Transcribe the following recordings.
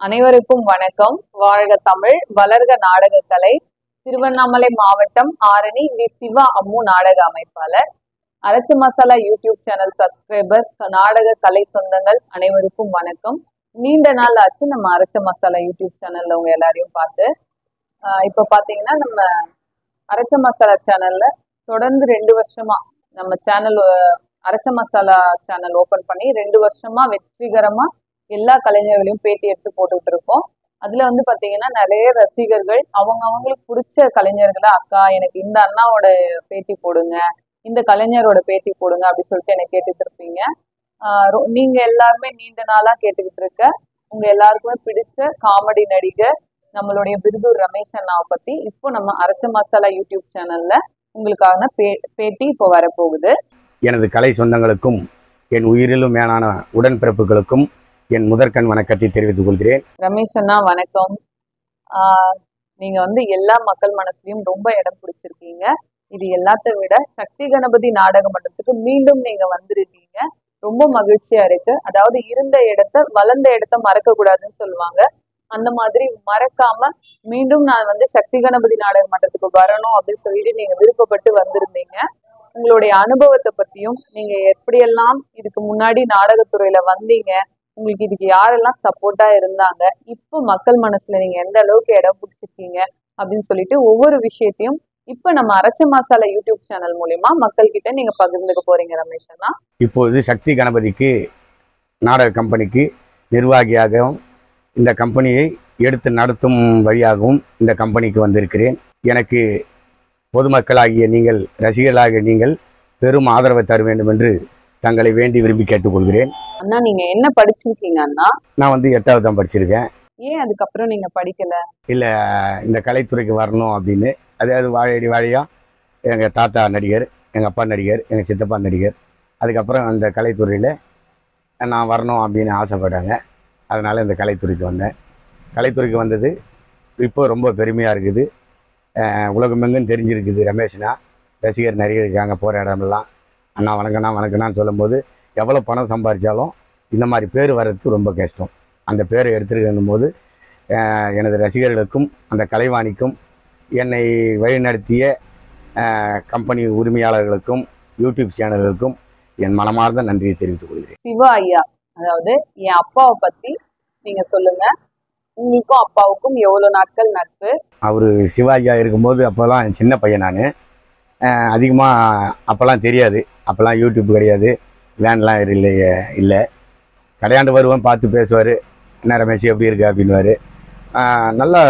அனைவருக்கும் வணக்கம். வாழ்க தமிழ் வளர்க நாடகக்கலை. திருவண்ணாமலை மாவட்டம் ஆரணி வி சிவா அம்மு நாடக அமைப்பாளர். அரைச்ச மசாலா யூடியூப் சேனல் சப்ஸ்கிரைபர் நாடக கலை சொந்தங்கள் அனைவருக்கும் வணக்கம். நீண்ட நாள் ஆச்சு நம்ம அரைச்ச மசாலா யூடியூப் சேனல்ல உங்க எல்லாரையும் பார்த்து. இப்ப பாத்தீங்கன்னா நம்ம அரைச்ச மசாலா சேனல்ல தொடர்ந்து ரெண்டு வருஷமா நம்ம சேனல் அரைச்ச மசாலா சேனல் ஓபன் பண்ணி ரெண்டு வருஷமா வெற்றிகரமா எல்லா கலைஞர்களையும் பேட்டி எடுத்து போட்டுக்கிட்டு இருக்கோம் அதுல வந்து பாத்தீங்கன்னா நிறைய ரசிகர்கள் அவங்க அவங்களுக்கு பிடிச்ச கலைஞர்களை அக்கா எனக்கு இந்த அண்ணாவோட பேட்டி போடுங்க இந்த கலைஞரோட பேட்டி போடுங்க அப்படி சொல்லிட்டு எனக்கு கேட்டுட்டு இருப்பீங்க நீங்க எல்லாருமே நீண்ட நாளா கேட்டுக்கிட்டு இருக்க உங்க எல்லாருக்குமே பிடிச்ச காமெடி நடிகர் நம்மளுடைய பிருதூர் ரமேஷ் அண்ணாவை பத்தி. இப்போ நம்ம அரைச்ச மசாலா யூடியூப் சேனல்ல உங்களுக்கான பே பேட்டி இப்போ வரப்போகுது. எனது கலை சொந்தங்களுக்கும் என் உயிரிலும் மேலான உடன்பிறப்புகளுக்கும் என் முதற்கண் வணக்கத்தை தெரிவித்துக் கொள்கிறேன். ரமேஷ் அண்ணா வணக்கம். ஆஹ் நீங்க வந்து எல்லா மக்கள் மனசுலயும் ரொம்ப இடம் பிடிச்சிருக்கீங்க. இது எல்லாத்த விட சக்தி கணபதி நாடக மன்றத்துக்கு மீண்டும் நீங்க வந்திருக்கீங்க. ரொம்ப மகிழ்ச்சியா இருக்கு. அதாவது இருந்த இடத்த வளர்ந்த இடத்த மறக்க கூடாதுன்னு சொல்லுவாங்க. அந்த மாதிரி மறக்காம மீண்டும் நான் வந்து சக்தி கணபதி நாடக மன்றத்துக்கு வரணும் அப்படின்னு சொல்லிட்டு நீங்க விருப்பப்பட்டு வந்திருந்தீங்க. உங்களுடைய அனுபவத்தை பத்தியும் நீங்க எப்படியெல்லாம் இதுக்கு முன்னாடி நாடகத்துறையில வந்தீங்க உங்களுக்கு இதுக்கு யாரெல்லாம் சப்போர்ட்டா இருந்தாங்க? இப்போ மக்கள் மனசுல நீங்க எந்த அளவுக்கு இடம் பிடிச்சிருக்கீங்க? அப்படின்னு சொல்லிட்டு ஒவ்வொரு விஷயத்தையும் இப்ப நம்ம அரைச்ச மசாலா யூடியூப் சேனல் மூலியமா மக்கள் கிட்ட நீங்க பகிர்ந்துக்க போறீங்க ரமேஷ் அண்ணா. இப்போது சக்தி கணபதிக்கு நாடக கம்பெனிக்கு நிர்வாகியாகவும் இந்த கம்பெனியை எடுத்து நடத்தும் வழியாகவும் இந்த கம்பெனிக்கு வந்திருக்கிறேன். எனக்கு பொதுமக்களாகிய நீங்கள் ரசிகர்களாகிய நீங்கள் பெரும் ஆதரவை தர வேண்டும் என்று தங்களை வேண்டி விரும்பி கேட்டுக்கொள்கிறேன். அண்ணா நீங்க என்ன படிச்சிருக்கீங்க அண்ணா? நான் வந்து எட்டாவது தான் படிச்சிருக்கேன். ஏன் அதுக்கப்புறம் நீங்க படிக்கல? இல்லை இந்த கலைத்துறைக்கு வரணும் அப்படின்னு. அதாவது வாழையடி வாழையாக எங்கள் தாத்தா நடிகர் எங்கள் அப்பா நடிகர் எங்கள் சித்தப்பா நடிகர். அதுக்கப்புறம் அந்த கலைத்துறையில் நான் வரணும் அப்படின்னு ஆசைப்பட்டாங்க. அதனால் இந்த கலைத்துறைக்கு வந்தேன். கலைத்துறைக்கு வந்தது இப்போ ரொம்ப பெருமையாக இருக்குது. உலகமெங்கும் தெரிஞ்சிருக்குது ரமேஷ்னா. ரசிகர் நிறைய இருக்காங்க போகிற இடமெல்லாம் அண்ணா வணக்கண்ணா வணக்கண்ணான்னு சொல்லும்போது எவ்வளோ பணம் சம்பாதிச்சாலும் இந்த மாதிரி பேர் வர்றது ரொம்ப கஷ்டம். அந்த பேரை எடுத்துருக்கும் போது எனது ரசிகர்களுக்கும் அந்த கலைவாணிக்கும் என்னை வழிநடத்திய கம்பெனி உரிமையாளர்களுக்கும் யூடியூப் சேனல்களுக்கும் என் மனமார்ந்த நன்றியை தெரிவித்துக் கொள்கிறேன். சிவா ஐயா அதாவது என் அப்பாவை பத்தி நீங்க சொல்லுங்க. உங்களுக்கும் அப்பாவுக்கும் எவ்வளவு நாட்கள் நட்பு? அவர் சிவாஜியா இருக்கும்போது அப்போல்லாம் சின்ன பையன் நான். அதிகமாக அப்போல்லாம் தெரியாது. அப்போல்லாம் யூடியூப் கிடையாது. வேன்லாம் இல்லை இல்லை. கடையாண்டு வருவேன் பார்த்து பேசுவார். என்ன ரமேஷ் எப்படி இருக்கு அப்படின்வாரு நல்லா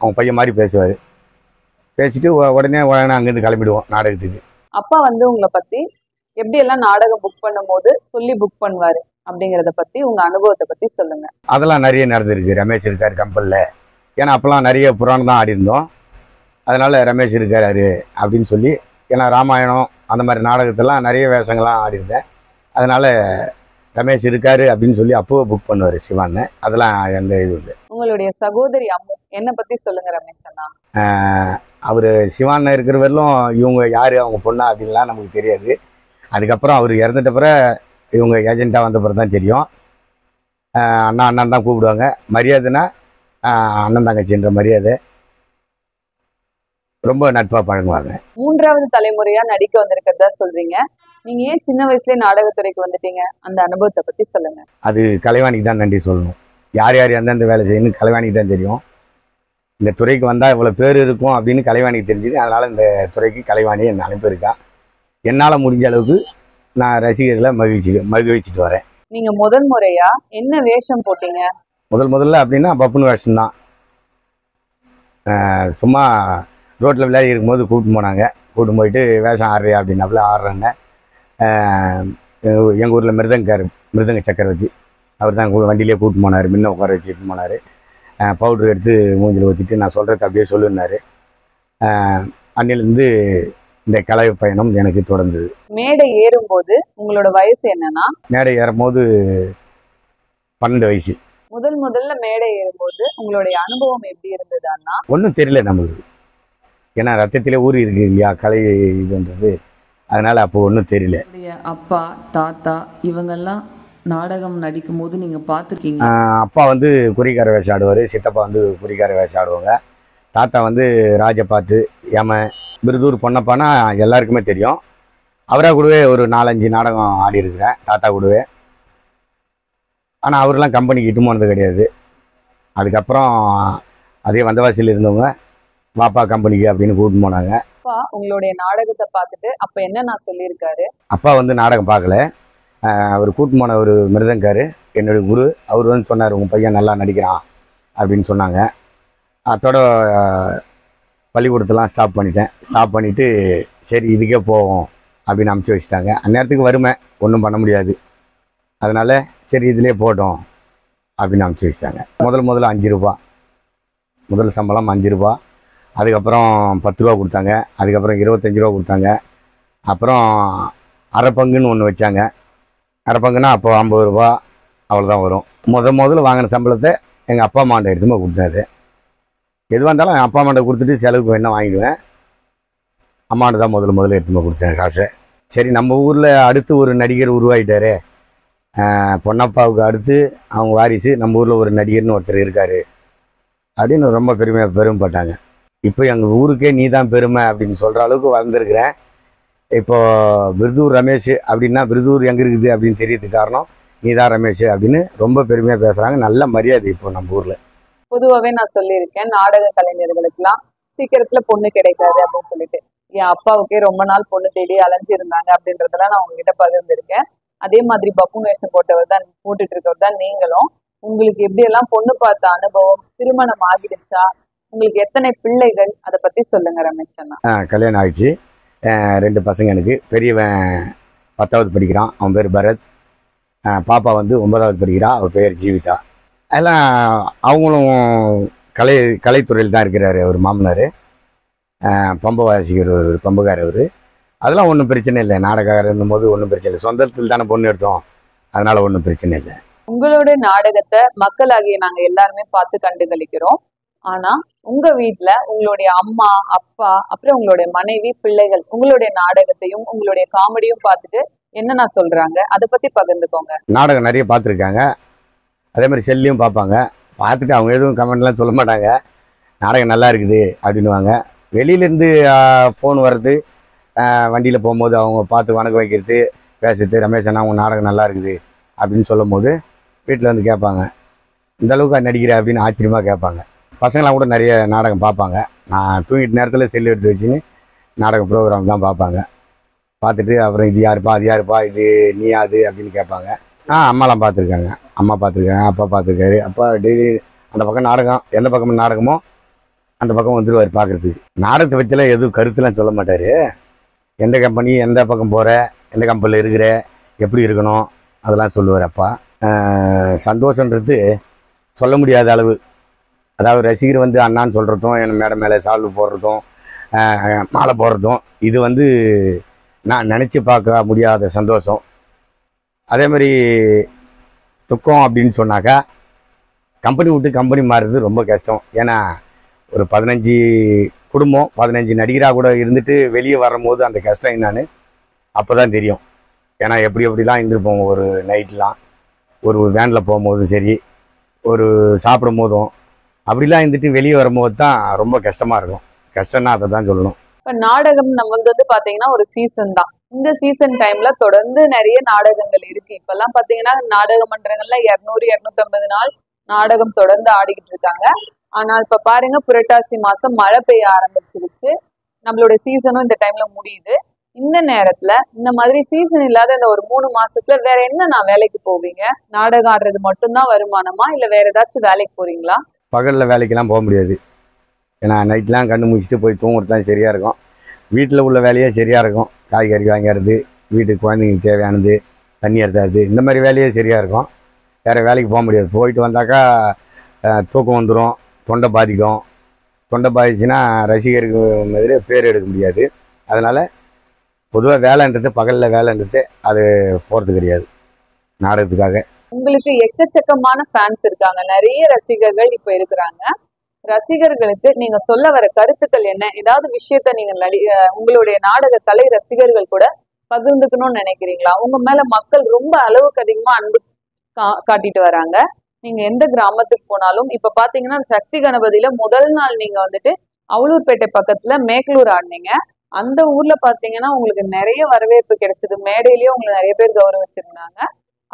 அவங்க பையன் மாதிரி பேசுவார். பேசிட்டு உடனே உடனே அங்கேருந்து கிளம்பிடுவோம் நாடகத்துக்கு. அப்பா வந்து உங்களை பத்தி எப்படி எல்லாம் நாடகம் புக் பண்ணும்போது சொல்லி புக் பண்ணுவாரு அப்படிங்கறத பத்தி உங்க அனுபவத்தை பத்தி சொல்லுங்க. அதெல்லாம் நிறைய நடந்திருக்கு. ரமேஷ் இருக்கார் கம்பெனியில் ஏன்னா அப்போல்லாம் நிறைய புராணம் தான் ஆடி இருந்தோம் அதனால் ரமேஷ் இருக்காரு அப்படின்னு சொல்லி ஏன்னா ராமாயணம் அந்த மாதிரி நாடகத்தெல்லாம் நிறைய வேஷங்கள்லாம் ஆடிருந்தேன் அதனால் ரமேஷ் இருக்காரு அப்படின்னு சொல்லி அப்போவே புக் பண்ணுவார் சிவான்னு. அதெல்லாம் எந்த இது இல்லை. உங்களுடைய சகோதரி அம்மு என்ன பத்தி சொல்லுங்க ரமேஷ் அண்ணா. அவர் சிவான்னு இருக்கிற வரலும் இவங்க யார் அவங்க பொண்ணா அப்படின்லாம் நமக்கு தெரியாது. அதுக்கப்புறம் அவர் இறந்துட்ட பிறகு இவங்க ஏஜெண்ட்டாக வந்த பிறகு தான் தெரியும். அண்ணா அண்ணன் தான் கூப்பிடுவாங்க. மரியாதைனா அண்ணன் தங்கச்சின்ற மரியாதை. ரொம்ப நட்பாக பழகுவாங்க. மூன்றாவது தலைமுறையா நடிக்க வந்திருக்கிறதா சொல்றீங்க. நீங்க ஏன் சின்ன வயசுலயே நாடகத்துறைக்கு வந்துட்டீங்க? அந்த அனுபவத்தை பத்தி சொல்லுங்க. அது கலைவாணிக்கு தான் நன்றி சொல்லணும். யார் யார் எந்தெந்த வேலை செய்யணும் கலைவாணிக்கு தான் தெரியும். இந்த துறைக்கு வந்தால் இவ்வளோ பேர் இருக்கும் அப்படின்னு கலைவாணிக்கு தெரிஞ்சுது. அதனால் இந்த துறைக்கு கலைவாணி என்னை அனுப்பியிருக்கா என்னால் முடிஞ்ச அளவுக்கு நான் ரசிகர்களை மகிழ்ச்சி மகிழ்ச்சிட்டு வரேன். நீங்க முதல் முறையா என்ன வேஷம் போட்டீங்க? முதல் முதல்ல அப்படின்னா பப்புனு வேஷம் தான் சும்மா ரோட்டில் விளையாடி இருக்கும்போது கூப்பிட்டு போனாங்க. கூப்பிட்டு போயிட்டு வேஷம் ஆடுறியா அப்படின்னாப்புல ஆடுறேன்னு எங்கள் ஊரில் மிருதங்கார் மிருதங்க சக்கரவர்த்தி. அவர் தான் வண்டியிலே கூப்பிட்டு போனார். முன்ன உட்கார வச்சுட்டு போனார். பவுட்ரு எடுத்து மூஞ்சில் ஊற்றிட்டு நான் சொல்கிறது அப்படியே சொல்லுன்னாரு. அன்னிலேருந்து இந்த கலை பயணம் எனக்கு தொடர்ந்தது. மேடை ஏறும்போது உங்களோட வயசு என்னன்னா? மேடை ஏறும்போது பன்னெண்டு வயசு. முதல் முதல்ல மேடை ஏறும்போது உங்களுடைய அனுபவம் எப்படி இருந்தது அண்ணா? ஒன்றும் தெரியல நமக்கு ஏன்னா ரத்தத்திலே ஊறி இருக்கு இல்லையா? கலை இதுன்றது. அதனால் அப்போ ஒன்றும் தெரியல. அப்பா தாத்தா இவங்கெல்லாம் நாடகம் நடிக்கும் போது நீங்க பார்த்துருக்கீங்க. அப்பா வந்து குறிக்கார வேஷம் ஆடுவார் சித்தப்பா வந்து குறிக்கார வேஷம் ஆடுவாங்க. தாத்தா வந்து ராஜபாட்டு யம பிருதூர் பொன்னப்பானா எல்லாருக்குமே தெரியும். அவராக கூடவே ஒரு நாலஞ்சு நாடகம் ஆடி இருக்கிறேன் தாத்தா கூடவே. ஆனால் அவரெல்லாம் கம்பெனிக்கு இட்டு போனது கிடையாது. அதுக்கப்புறம் அதே வந்தவாசியில் இருந்தவங்க வாப்பா கம்பெனிக்கு அப்படின்னு கூட்டிட்டு போனாங்க. அப்பா உங்களுடைய நாடகத்தை பார்த்துட்டு அப்ப என்ன நான் சொல்லியிருக்காரு? அப்பா வந்து நாடகம் பார்க்கல. அவர் கூட்டு போன ஒரு மிருதங்காரு என்னுடைய குரு அவர் வந்து சொன்னார் உங்கள் பையன் நல்லா நடிக்கிறான் அப்படின்னு சொன்னாங்க. அதோட பள்ளிக்கூடத்தெல்லாம் ஸ்டாப் பண்ணிட்டேன். ஸ்டாப் பண்ணிவிட்டு சரி இதுக்கே போவோம் அப்படின்னு அமுச்சு வச்சுட்டாங்க. அந்நேரத்துக்கு வருமே ஒன்றும் பண்ண முடியாது. அதனால் சரி இதிலே போட்டோம் அப்படின்னு அமுச்சு வச்சுட்டாங்க. முதல் முதல்ல அஞ்சு ரூபா. முதல் சம்பளம் அஞ்சு ரூபா. அதுக்கப்புறம் பத்து ரூபா கொடுத்தாங்க. அதுக்கப்புறம் இருபத்தஞ்சி ரூபா கொடுத்தாங்க. அப்புறம் அரை பங்குன்னு ஒன்று வச்சாங்க. அரை பங்குன்னா அப்போ ஐம்பது ரூபா அவ்வளோதான் வரும். முத முதல்ல வாங்கின சம்பளத்தை எங்கள் அப்பா அம்மாண்ட எடுத்துமே கொடுத்தாரு. எதுவாக இருந்தாலும் என் அப்பா அம்மாண்ட கொடுத்துட்டு செலவுக்கு வேணால் வாங்கிடுவேன். அம்மாண்ட தான் முதல்ல முதல்ல எடுத்துமே கொடுத்தேன் காசை. சரி நம்ம ஊரில் அடுத்து ஒரு நடிகர் உருவாகிட்டாரு பொன்னப்பாவுக்கு அடுத்து அவங்க வாரிசு நம்ம ஊரில் ஒரு நடிகர்னு ஒருத்தர் இருக்கார். அப்படின்னு ரொம்ப பெருமையாக பெருமைப்பட்டாங்க. இப்போ எங்கள் ஊருக்கே நீ தான் பெருமை அப்படின்னு சொல்கிற அளவுக்கு வளர்ந்துருக்கிறேன். இப்போது விருதூர் ரமேஷ் அப்படின்னா விருதூர் எங்கே இருக்குது அப்படின்னு தெரியறதுக்கு காரணம் நீ தான் ரமேஷ் அப்படின்னு ரொம்ப பெருமையாக பேசுகிறாங்க நல்ல மரியாதை இப்போ நம்ம ஊரில். பொதுவாகவே நான் சொல்லியிருக்கேன் நாடக கலைஞர்களுக்கெல்லாம் சீக்கிரத்தில் பொண்ணு கிடைக்காது அப்படின்னு சொல்லிட்டு. என் அப்பாவுக்கே ரொம்ப நாள் பொண்ணு தேடி அலைஞ்சிருந்தாங்க அப்படின்றதெல்லாம் நான் உங்ககிட்ட பகிர்ந்திருக்கேன். அதே மாதிரி பப்பு வேஷம் போட்டவர் தான் போட்டுட்டு இருக்கவர் தான் நீங்களும். உங்களுக்கு எப்படி எல்லாம் பொண்ணு பார்த்த அனுபவம் திருமணம் ஆகிடுச்சா உங்களுக்கு எத்தனை பிள்ளைகள்? அதை பத்தி சொல்லுங்க ரமேஷ் அண்ணா. கல்யாணம் ஆயிடுச்சு. ரெண்டு பசங்க எனக்கு. பெரியவன் பத்தாவது படிக்கிறான். அவன் பேர் பரத். பாப்பா வந்து ஒன்பதாவது படிக்கிறா. அவள் பேர் ஜீவிதா. எல்லாம் அவங்களும் கலை கலைத்துறையில் தான் இருக்கிறாரு அவர் மாமனார். பம்பை வாசிக்கிற ஒரு பம்புகார் அவர். அதெல்லாம் ஒன்றும் பிரச்சனை இல்லை. நாடகாரன்னும் போது ஒன்றும் பிரச்சனை இல்லை. சொந்தத்தில் தானே பொண்ணு எடுத்தோம். அதனால ஒன்றும் பிரச்சனை இல்லை. உங்களோட நாடகத்தை மக்களாகிய நாங்க எல்லாருமே பார்த்து கண்டுகளிக்கிறோம். ஆனா உங்க வீட்டுல உங்களுடைய அம்மா அப்பா அப்புறம் உங்களுடைய மனைவி பிள்ளைகள் உங்களுடைய நாடகத்தையும் உங்களுடைய காமெடியும் பார்த்துட்டு என்னென்ன சொல்றாங்க? அதை பத்தி பகிர்ந்துக்கோங்க. நாடகம் நிறைய பார்த்துருக்காங்க. அதே மாதிரி செல்லையும் பார்ப்பாங்க. பார்த்துட்டு அவங்க எதுவும் கமெண்ட்லாம் சொல்ல மாட்டாங்க. நாடகம் நல்லா இருக்குது அப்படின்னுவாங்க. வெளியிலேருந்து ஃபோன் வர்றது வண்டியில் போகும்போது அவங்க பார்த்து வணக்கம் வைக்கிறது பேசுறது ரமேஷ் அண்ணா உங்கள் நாடகம் நல்லா இருக்குது. அப்படின்னு சொல்லும் போது வீட்டில் வந்து கேட்பாங்க. இந்தளவுக்கு நடிக்கிற? அப்படின்னு ஆச்சரியமாக கேட்பாங்க. பசங்களாம் கூட நிறைய நாடகம் பார்ப்பாங்க. நான் தூங்கிட்டு நேரத்தில் செல்லு எடுத்து வச்சுன்னு நாடக ப்ரோக்ராம் தான் பார்ப்பாங்க. பார்த்துட்டு அப்புறம் இது யாருப்பா அது யாருப்பா இது நீ அது அப்படின்னு கேட்பாங்க. ஆ அம்மாலாம் பார்த்துருக்காங்க. அம்மா பார்த்துருக்காங்க அப்பா பார்த்துருக்காரு. அப்பா டெய்லி அந்த பக்கம் நாடகம் எந்த பக்கம் நாடகமோ அந்த பக்கம் வந்துடுவார் பார்க்குறதுக்கு. நாடகத்தை பற்றிலாம் எதுவும் கருத்துலாம் சொல்ல மாட்டார். எந்த கம்பெனி எந்த பக்கம் போகிற எந்த கம்பெனியில் இருக்கிற எப்படி இருக்கணும் அதெல்லாம் சொல்லுவார் அப்பா. சந்தோஷன்றது சொல்ல முடியாத அளவு. அதாவது ரசிகர் வந்து அண்ணான்னு சொல்கிறதும் என் மேடம் மேலே சால்வு போடுறதும் மாலை போடுறதும் இது வந்து நான் நினச்சி பார்க்க முடியாத சந்தோஷம். அதே மாதிரி துக்கம் அப்படின்னு சொன்னாக்கா கம்பெனி விட்டு கம்பெனி மாறுறது ரொம்ப கஷ்டம். ஏன்னா ஒரு பதினஞ்சு குடும்பம் பதினஞ்சு நடிகராக கூட இருந்துட்டு வெளியே வரும்போது அந்த கஷ்டம் என்னான்னு அப்போ தான் தெரியும். ஏன்னா எப்படி எப்படிலாம் இருந்திருப்போம் ஒரு நைட்லாம் ஒரு வேனில் போகும்போதும் சரி ஒரு சாப்பிடும் போதும் அப்படிலாம் இருந்துட்டு வெளியே வரும்போது தான் ரொம்ப கஷ்டமாக இருக்கும். கஷ்டம்னா அதை தான் சொல்லணும். இப்ப நாடகம் நம்ம வந்து பாத்தீங்கன்னா ஒரு சீசன் தான். இந்த சீசன் டைம்ல தொடர்ந்து நிறைய நாடகங்கள் இருக்கு. இப்பெல்லாம் பாத்தீங்கன்னா நாடக மன்றங்கள்ல இருநூறு இருநூத்தம்பது நாள் நாடகம் தொடர்ந்து ஆடிக்கிட்டு இருக்காங்க. ஆனால் இப்ப பாருங்க புரட்டாசி மாசம் மழை பெய்ய ஆரம்பிச்சிருச்சு. நம்மளோட சீசனும் இந்த டைம்ல முடியுது. இந்த நேரத்துல இந்த மாதிரி சீசன் இல்லாத இந்த ஒரு மூணு மாசத்துல வேற என்ன நான் வேலைக்கு போவீங்க? நாடகம் ஆடுறது மட்டும்தான் வருமானமா? இல்ல வேற ஏதாச்சும் வேலைக்கு போறீங்களா? பகலில் வேலைக்கெல்லாம் போக முடியாது. ஏன்னா நைட்லாம் கண்ணு முடிச்சுட்டு போய் தூங்குறது தான் சரியாக இருக்கும். வீட்டில் உள்ள வேலையே சரியாக இருக்கும். காய்கறி வாங்கிறது வீட்டுக்கு குழந்தைங்களுக்கு தேவையானது தண்ணி எடுத்தாது இந்த மாதிரி வேலையே சரியாக இருக்கும். வேறு வேலைக்கு போக முடியாது. போயிட்டு வந்தாக்கா தூக்கம் வந்துடும் தொண்டை பாதிக்கும். தொண்டை பாதிச்சுன்னா ரசிகருக்கு மாதிரி பேர் எடுக்க முடியாது. அதனால் பொதுவாக வேலைன்றது பகலில் வேலைன்றது அது போகிறது கிடையாது. நாடகத்துக்காக. உங்களுக்கு எக்கச்சக்கமான ஃபேன்ஸ் இருக்காங்க. நிறைய ரசிகர்கள் இப்ப இருக்கிறாங்க. ரசிகர்களுக்கு நீங்க சொல்ல வர கருத்துக்கள் என்ன? ஏதாவது விஷயத்த நீங்க நடி உங்களுடைய நாடக கலை ரசிகர்கள் கூட பகிர்ந்துக்கணும்னு நினைக்கிறீங்களா? உங்க மேல மக்கள் ரொம்ப அளவுக்கு அதிகமா அன்பு கா- காட்டிட்டு வராங்க. நீங்க எந்த கிராமத்துக்கு போனாலும் இப்ப பாத்தீங்கன்னா சக்தி கணபதியில முதல் நாள் நீங்க வந்துட்டு அவலூர்பேட்டை பக்கத்துல மேக்கலூர் ஆடினீங்க. அந்த ஊர்ல பாத்தீங்கன்னா உங்களுக்கு நிறைய வரவேற்பு கிடைச்சது. மேடையிலேயே உங்களை நிறைய பேர் கௌரவிச்சிருந்தாங்க.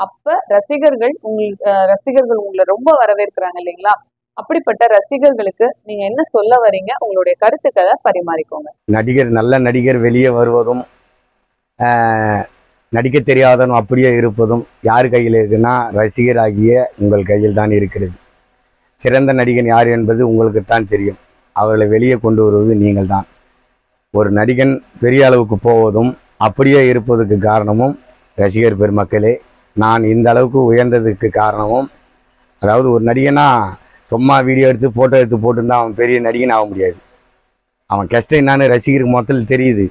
அப்ப ரசிகர்கள் உங்களுக்கு ரசிகர்கள் உங்களை ரொம்ப வரவேற்கிறாங்க இல்லைங்களா? அப்படிப்பட்ட ரசிகர்களுக்கு நீங்க என்ன சொல்ல வரீங்க? உங்களுடைய கருத்துக்களை பரிமாறிக்கோங்க. நடிகர் நல்ல நடிகர் வெளியே வருவதும் நடிக்க தெரியாதனும் அப்படியே இருப்பதும் யார் கையில் இருக்குன்னா ரசிகராகிய உங்கள் கையில் தான் இருக்கிறது. சிறந்த நடிகன் யார் என்பது உங்களுக்கு தான் தெரியும். அவர்களை வெளியே கொண்டு வருவது நீங்கள் தான். ஒரு நடிகன் பெரிய அளவுக்கு போவதும் அப்படியே இருப்பதுக்கு காரணமும் ரசிகர் பெருமக்களே நான் இந்த அளவுக்கு உயர்ந்ததுக்கு காரணமும் அதாவது ஒரு நடிகனா சும்மா வீடியோ எடுத்து ஃபோட்டோ எடுத்து போட்டுருந்தா அவன் பெரிய நடிகன் ஆக முடியாது. அவன் கஷ்டம் என்னன்னு ரசிகருக்கு மொத்தத்தில் தெரியுது.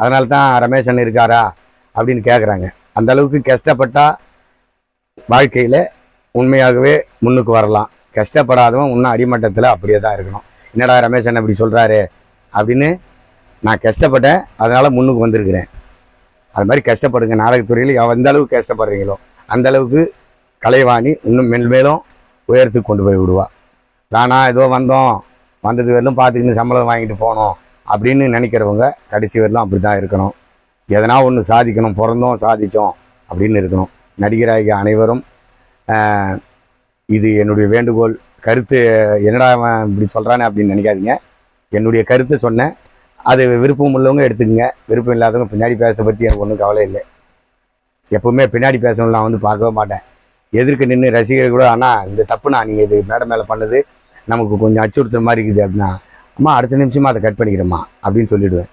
அதனால தான் ரமேஷ் அண்ணன் இருக்காரா அப்படின்னு கேட்குறாங்க அந்த அளவுக்கு கஷ்டப்பட்டா வாழ்க்கையில் உண்மையாகவே முன்னுக்கு வரலாம். கஷ்டப்படாதவன் இன்னும் அடிமட்டத்தில் அப்படியே தான் இருக்கணும். என்னடா ரமேஷ் அண்ணன் இப்படி சொல்கிறாரு அப்படின்னு நான் கஷ்டப்பட்டேன். அதனால் முன்னுக்கு வந்திருக்கிறேன். அது மாதிரி கஷ்டப்படுங்க. நாடகத்துறையில் எந்த அளவுக்கு கஷ்டப்படுறீங்களோ அந்த அளவுக்கு கலைவாணி இன்னும் மென்மேலும் உயரத்துக்கு கொண்டு போய் விடுவா. நானா ஏதோ வந்தோம் வந்தது வரலும் பார்த்துக்கின்னு சம்பளம் வாங்கிட்டு போனோம் அப்படின்னு நினைக்கிறவங்க கடைசி வரலும் அப்படி தான் இருக்கணும். எதனா ஒன்று சாதிக்கணும் பிறந்தோம் சாதித்தோம் அப்படின்னு இருக்கணும். நடிகராகிய அனைவரும் இது என்னுடைய வேண்டுகோள். கருத்து என்னடா அவன் இப்படி சொல்கிறானே அப்படின்னு நினைக்காதீங்க. என்னுடைய கருத்து சொன்னேன். அது விருப்பம் உள்ளவங்க எடுத்துக்கங்க. விருப்பம் இல்லாதவங்க பின்னாடி பேச பற்றி எனக்கு ஒன்றும் கவலை இல்லை. எப்பவுமே பின்னாடி பேசணும் நான் வந்து பார்க்கவே மாட்டேன். எதிர்க்க நின்று ரசிகர் கூட ஆனால் இந்த தப்புண்ணா நீங்கள் இது மேடை மேலே பண்ணது நமக்கு கொஞ்சம் அச்சுறுத்துற மாதிரி இருக்குது அப்படின்னா அம்மா அடுத்த நிமிஷமாக அதை கட் பண்ணிக்கிறேம்மா அப்படின்னு சொல்லிவிடுவேன்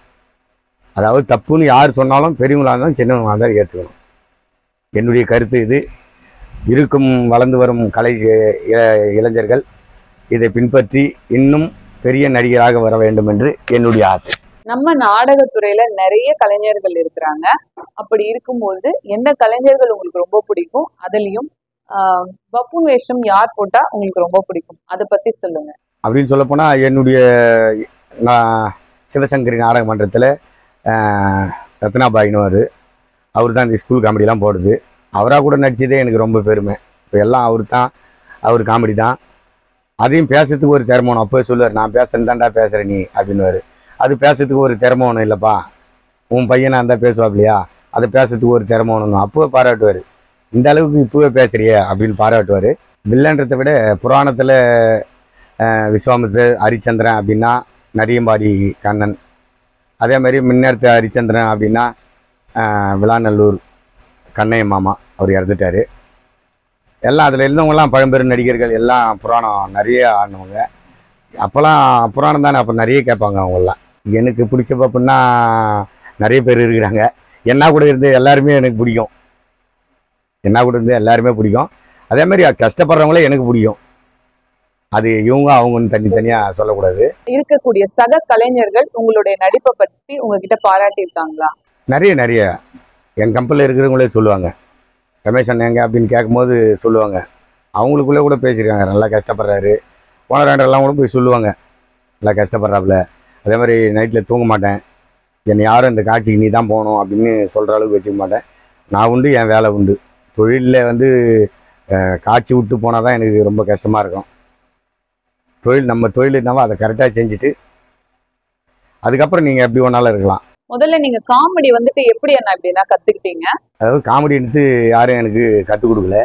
அதாவது தப்புன்னு யார் சொன்னாலும் பெரியவங்களாக இருந்தாலும் சின்னவங்களாக இருந்தாலும் ஏற்றுக்கணும் என்னுடைய கருத்து இது. இருக்கும் வளர்ந்து வரும் கலை இளைஞர்கள் இதை பின்பற்றி இன்னும் பெரிய நடிகராக வர வேண்டும் என்று என்னுடைய ஆசை. நம்ம நாடகத்துறையில நிறைய கலைஞர்கள் இருக்கிறாங்க. அப்படி இருக்கும்போது எந்த கலைஞர்கள் உங்களுக்கு ரொம்ப பிடிக்கும்? அதுலயும் ஆஹ், பப்புன் வேஷம் யார் போட்டா உங்களுக்கு ரொம்ப பிடிக்கும்? அதை பத்தி சொல்லுங்க. அப்படின்னு சொல்லப்போனால் என்னுடைய நான் சிவசங்கரி நாடக மன்றத்தில் ரத்னாபாயின்னு அவர். அவர் தான் இந்த ஸ்கூல் காமெடிலாம் போடுது. அவராக கூட நடிச்சதே எனக்கு ரொம்ப பெருமை. இப்போ எல்லாம் அவர் தான் அவர் காமெடி தான். அதையும் பேசுறதுக்கு ஒரு திறமணும் அப்போ சொல்லுவார் நான் பேசுறேன் தாண்டா பேசுகிறேன் நீ அப்படின்னுவார். அது பேசுறதுக்கு ஒரு திறமணும் இல்லைப்பா. உன் பையனாக இருந்தால் பேசுவாப்லையா? அதை பேசுறதுக்கு ஒரு திறமணும் அப்போவே பாராட்டுவார். இந்த அளவுக்கு இப்போவே பேசுறியே அப்படின்னு பாராட்டுவார். வில்லன்றதை விட புராணத்தில் விஸ்வாமித்து ஹரிச்சந்திரன் அப்படின்னா நரியம்பாடி கண்ணன். அதே மாதிரி முன்னேற்ற ஹரிச்சந்திரன் அப்படின்னா விளாநல்லூர் கண்ணைய மாமா அவர் இறந்துட்டார். எல்லாம் அதில் இருந்தவங்கலாம் பழம்பெரும் நடிகர்கள் எல்லாம் புராணம் நிறைய ஆடினவங்க. அப்போல்லாம் புராணம் தானே அப்போ நிறைய கேட்பாங்க அவங்கெல்லாம். எனக்கு பிடிச்ச பப்புன்னா நிறைய பேர் இருக்கிறாங்க. என்ன கூட இருந்து எல்லாருமே எனக்கு பிடிக்கும். என்ன கூட இருந்து எல்லாருமே பிடிக்கும். அதே மாதிரி கஷ்டப்படுறவங்களே எனக்கு பிடிக்கும். அது இவங்க அவங்கன்னு தனித்தனியாக சொல்லக்கூடாது. இருக்கக்கூடிய சக கலைஞர்கள் உங்களுடைய நடிப்பை பத்தி உங்ககிட்ட பாராட்டி இருக்காங்களா நிறைய நிறைய. என் கம்பெனியில் இருக்கிறவங்களே சொல்லுவாங்க. ரமேஷ் அண்ணன் எங்க அப்படின்னு கேட்கும்போது சொல்லுவாங்க. அவங்களுக்குள்ளே கூட பேசியிருக்காங்க. நல்லா கஷ்டப்படுறாரு. ஓனராண்டெல்லாம் கூட போய் சொல்லுவாங்க. நல்லா கஷ்டப்படுறாப்புல. அதே மாதிரி நைட்டில் தூங்க மாட்டேன். என்னை யாரும் இந்த காட்சிக்கு நீ தான் போகணும் அப்படின்னு சொல்கிற அளவுக்கு வச்சுக்க மாட்டேன். நான் உண்டு என் வேலை உண்டு. தொழிலில் வந்து காட்சி விட்டு போனால் தான் எனக்கு ரொம்ப கஷ்டமாக இருக்கும். தொழில் நம்ம தொழில் என்னவோ அதை கரெக்டாக செஞ்சுட்டு அதுக்கப்புறம் நீங்கள் எப்படி ஒன்றாலும் இருக்கலாம். முதல்ல நீங்க காமெடி வந்துட்டு எப்படி என்ன அப்படின்னா கத்துக்கிட்டீங்க? அதாவது காமெடி எடுத்து யாரும் எனக்கு கற்றுக் கொடுக்கல.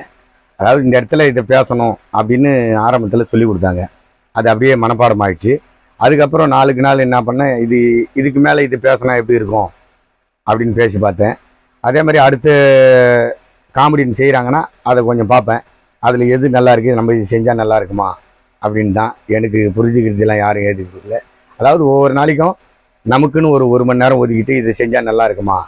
அதாவது இந்த இடத்துல இதை பேசணும் அப்படின்னு ஆரம்பத்தில் சொல்லி கொடுத்தாங்க. அது அப்படியே மனப்பாடம் ஆயிடுச்சு அதுக்கப்புறம் நாளுக்கு நாள் என்ன பண்ணேன் இது இதுக்கு மேலே இது பேசினா எப்படி இருக்கும் அப்படின்னு பேசி பார்த்தேன். அதே மாதிரி அடுத்த காமெடின்னு செய்கிறாங்கன்னா அதை கொஞ்சம் பார்ப்பேன். அதில் எது நல்லா இருக்குது நம்ம இது செஞ்சால் நல்லா இருக்குமா அப்படின்னு தான் எனக்கு புரிஞ்சுக்கிறதுலாம் யாரும் எழுதி கொடுக்கல. அதாவது ஒவ்வொரு நாளைக்கும் நமக்குன்னு ஒரு ஒரு மணி நேரம் ஒதுக்கிட்டு இதை செஞ்சால் நல்லா இருக்குமா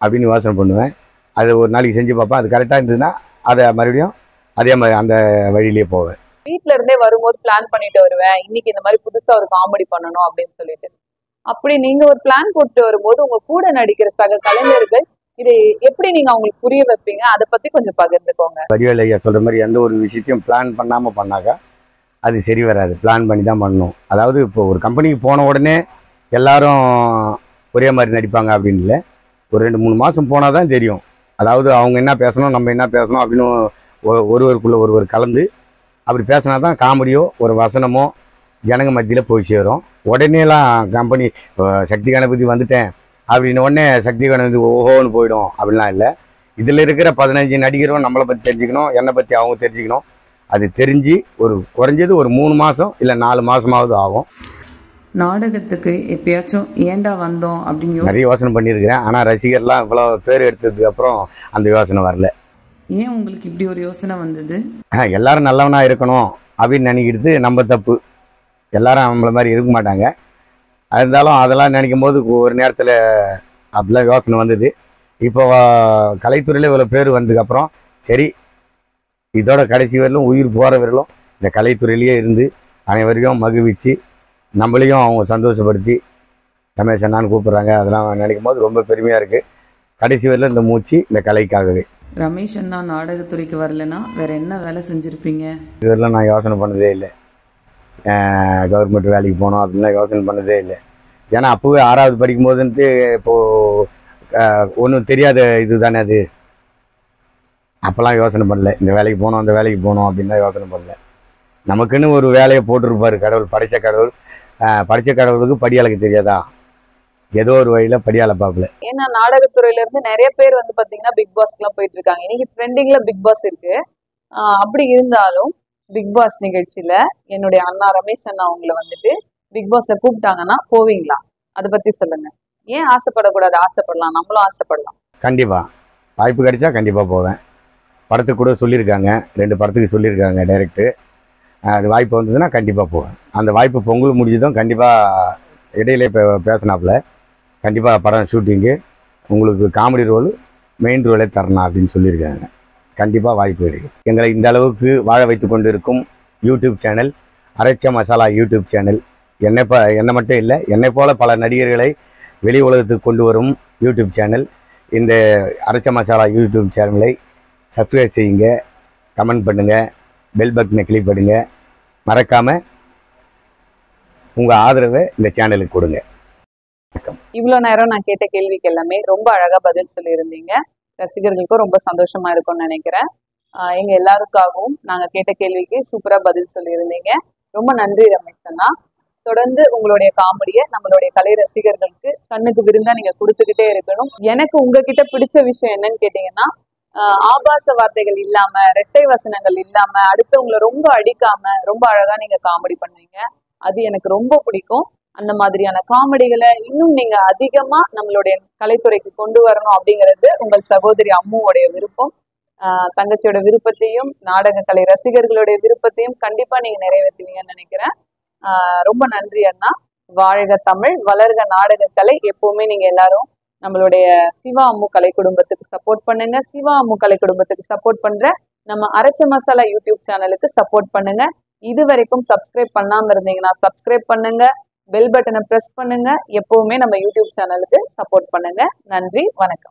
அப்படின்னு யோசனை பண்ணுவேன். அதை ஒரு நாளைக்கு செஞ்சு பார்ப்பேன். அது கரெக்டாக இருந்ததுன்னா அதை மறுபடியும் அதே மாதிரி அந்த வழியிலேயே போவேன். வீட்ல இருந்தே வரும்போது பிளான் பண்ணிட்டு வருவேன். இன்னைக்கு இந்த மாதிரி புதுசா ஒரு காமெடி பண்ணணும் அப்படின்னு சொல்லிட்டு. அப்படி நீங்க ஒரு பிளான் போட்டு வரும்போது உங்க கூட நடிக்கிற சக கலைஞர்கள் இதை எப்படி நீங்க அவங்களுக்கு புரிய வைப்பீங்க? அதை பத்தி கொஞ்சம் பகிர்ந்துக்கோங்க. வடிவேல் ஐயா சொல்கிற மாதிரி எந்த ஒரு விஷயத்தையும் பிளான் பண்ணாமல் பண்ணாக்கா அது சரி வராது. பிளான் பண்ணி தான் பண்ணணும். அதாவது இப்போ ஒரு கம்பெனிக்கு போன உடனே எல்லாரும் ஒரே மாதிரி நடிப்பாங்க அப்படின்னு இல்லை. ஒரு ரெண்டு மூணு மாதம் போனால் தான் தெரியும். அதாவது அவங்க என்ன பேசணும் நம்ம என்ன பேசணும் அப்படின்னு ஒருவருக்குள்ளே ஒருவர் கலந்து அப்படி பேசினா தான் காமெடியோ ஒரு வசனமோ ஜனங்க மத்தியில் போய் சேரும். உடனேலாம் கம்பெனி சக்தி கணபதி வந்துட்டேன் அப்படின்னு உடனே சக்தி கணபதி ஓஹோன்னு போயிடும் அப்படிலாம் இல்லை. இதில் இருக்கிற பதினஞ்சு நடிகரும் நம்மளை பற்றி தெரிஞ்சுக்கணும் என்னை பற்றி அவங்க தெரிஞ்சுக்கணும். அது தெரிஞ்சு ஒரு குறைஞ்சது ஒரு மூணு மாதம் இல்லை நாலு மாதமாவது ஆகும். நாடகத்துக்கு எப்பயாச்சும் ஏன்டா வந்தோம் அப்படின்னு நிறைய யோசனை பண்ணியிருக்கிறேன். ஆனால் ரசிகர்லாம் இவ்வளோ பேர் எடுத்ததுக்கு அப்புறம் அந்த யோசனை வரல. ஏன் உங்களுக்கு இப்படி ஒரு யோசனை வந்தது? எல்லாரும் நல்லவனாக இருக்கணும் அப்படின்னு நினைக்கிறது நம்ம தப்பு. எல்லாரும் நம்மள மாதிரி இருக்க மாட்டாங்க. இருந்தாலும் அதெல்லாம் நினைக்கும் போது ஒரு நேரத்தில் அப்படிலாம் யோசனை வந்தது. இப்போ கலைத்துறையில் இவ்வளோ பேர் வந்ததுக்கப்புறம் சரி இதோட கடைசி வரலும் உயிர் போகிற வரலும் இந்த கலைத்துறையிலேயே இருந்து அனைவரையும் மகிழ்விச்சு நம்மளையும் அவங்க சந்தோஷப்படுத்தி ரமேஷ் அண்ணான்னு கூப்பிட்றாங்க. அதெல்லாம் நினைக்கும் போது ரொம்ப பெருமையாக இருக்குது கடைசி வரலும் இந்த மூச்சு இந்த கலைக்காகவே. ரமேஷ் அண்ணா நாடகத்துறைக்கு வரலனா வேற என்ன வேலை செஞ்சிருப்பீங்க? இதுவரைலாம் நான் யோசனை பண்ணதே இல்லை. கவர்மெண்ட் வேலைக்கு போகணும் அப்படின்லாம் யோசனை பண்ணதே இல்லை. ஏன்னா அப்போவே ஆறாவது படிக்கும் போதுன்ட்டு இப்போது ஒன்றும் தெரியாத இது தானே அது. அப்போல்லாம் யோசனை பண்ணல. இந்த வேலைக்கு போகணும் அந்த வேலைக்கு போகணும் அப்படின்லாம் யோசனை பண்ணல. நமக்குன்னு ஒரு வேலையை போட்டிருப்பாரு கடவுள் படைச்ச கடவுள். படைச்ச கடவுளுக்கு படியாளுக்கு தெரியாதா? ஏதோ ஒரு வழியில் படியாளை பார்க்கல ஏன்னா நாடகத்துறையில இருந்து நிறைய பேர் வந்து பாத்தீங்கன்னா பிக் பாஸ்க்கு எல்லாம் போயிட்டு இருக்காங்க இன்னைக்கு ட்ரெண்டிங்ல பிக் பாஸ் இருக்கு. அப்படி இருந்தாலும் பிக் பாஸ் நிகழ்ச்சியில என்னுடைய அண்ணா ரமேஷ் அண்ணா அவங்கள வந்துட்டு பிக் பாஸ்ல கூப்பிட்டாங்கன்னா போவீங்களா? அதை பத்தி சொல்லுங்க. ஏன் ஆசைப்படக்கூடாது? ஆசைப்படலாம். நம்மளும் ஆசைப்படலாம். கண்டிப்பாக வாய்ப்பு கிடைச்சா கண்டிப்பாக போவேன். படத்துக்கு கூட சொல்லியிருக்காங்க. ரெண்டு படத்துக்கு சொல்லியிருக்காங்க டைரக்ட்டு அது வாய்ப்பு வந்ததுன்னா கண்டிப்பாக போவேன். அந்த வாய்ப்பு பொங்கல் முடிஞ்சதும் கண்டிப்பாக இடையிலே பே பேசினாப்புல கண்டிப்பாக படம் ஷூட்டிங்கு உங்களுக்கு காமெடி ரோல் மெயின் ரோலே தரணும் அப்படின்னு சொல்லியிருக்காங்க. கண்டிப்பாக வாய்ப்பு கிடைக்கும். எங்களை இந்த அளவுக்கு வாழ வைத்து கொண்டு இருக்கும் யூடியூப் சேனல் அரைச்ச மசாலா யூடியூப் சேனல் என்னை ப என்னை மட்டும் இல்லை என்னை போல் பல நடிகர்களை வெளி உலகத்துக்கு கொண்டு வரும் யூடியூப் சேனல் இந்த அரைச்ச மசாலா யூடியூப் சேனலை சப்ஸ்கிரைப் செய்யுங்க கமெண்ட் பண்ணுங்கள் பெல் பட்டனை கிளிக் பண்ணுங்க. மறக்காமல் உங்கள் ஆதரவை இந்த சேனலுக்கு கொடுங்க. இவ்வளவு நேரம் நான் கேட்ட கேள்விக்கு எல்லாமே ரொம்ப அழகா பதில் சொல்லியிருந்தீங்க. ரசிகர்களுக்கும் ரொம்ப சந்தோஷமா இருக்கும்னு நினைக்கிறேன். எங்கள் எங்க எல்லாருக்காகவும் நாங்க கேட்ட கேள்விக்கு சூப்பரா பதில் சொல்லியிருந்தீங்க. ரொம்ப நன்றி ரமேஷ் அண்ணா. தொடர்ந்து உங்களுடைய காமெடியை நம்மளுடைய கலை ரசிகர்களுக்கு கண்ணுக்கு விருந்தா நீங்க கொடுத்துக்கிட்டே இருக்கணும். எனக்கு உங்ககிட்ட பிடிச்ச விஷயம் என்னன்னு கேட்டீங்கன்னா ஆபாச வார்த்தைகள் இல்லாம ரெட்டை வசனங்கள் இல்லாம அடுத்தவங்களை ரொம்ப அடிக்காம ரொம்ப அழகா நீங்க காமெடி பண்ணுவீங்க. அது எனக்கு ரொம்ப பிடிக்கும். அந்த மாதிரியான காமெடிகளை இன்னும் நீங்க அதிகமா நம்மளுடைய கலைத்துறைக்கு கொண்டு வரணும் அப்படிங்கிறது உங்கள் சகோதரி அம்முவோடைய விருப்பம். தங்கச்சியோட விருப்பத்தையும் நாடக கலை ரசிகர்களுடைய விருப்பத்தையும் கண்டிப்பா நீங்க நிறைவேற்றுவீங்கன்னு நினைக்கிறேன். ரொம்ப நன்றி அண்ணா. வாழ்க தமிழ் வளர்க நாடக கலை. எப்பவுமே நீங்க எல்லாரும் நம்மளுடைய சிவா அம்மு கலை குடும்பத்துக்கு சப்போர்ட் பண்ணுங்க. சிவா அம்மு கலை குடும்பத்துக்கு சப்போர்ட் பண்ற நம்ம அரைச்ச மசாலா யூடியூப் சேனலுக்கு சப்போர்ட் பண்ணுங்க. இது வரைக்கும் சப்ஸ்கிரைப் பண்ணாம இருந்தீங்கன்னா சப்ஸ்கிரைப் பண்ணுங்க. பெல் பட்டனை ப்ரெஸ் பண்ணுங்க. எப்பவுமே நம்ம யூடியூப் சேனலுக்கு சப்போர்ட் பண்ணுங்க. நன்றி வணக்கம்.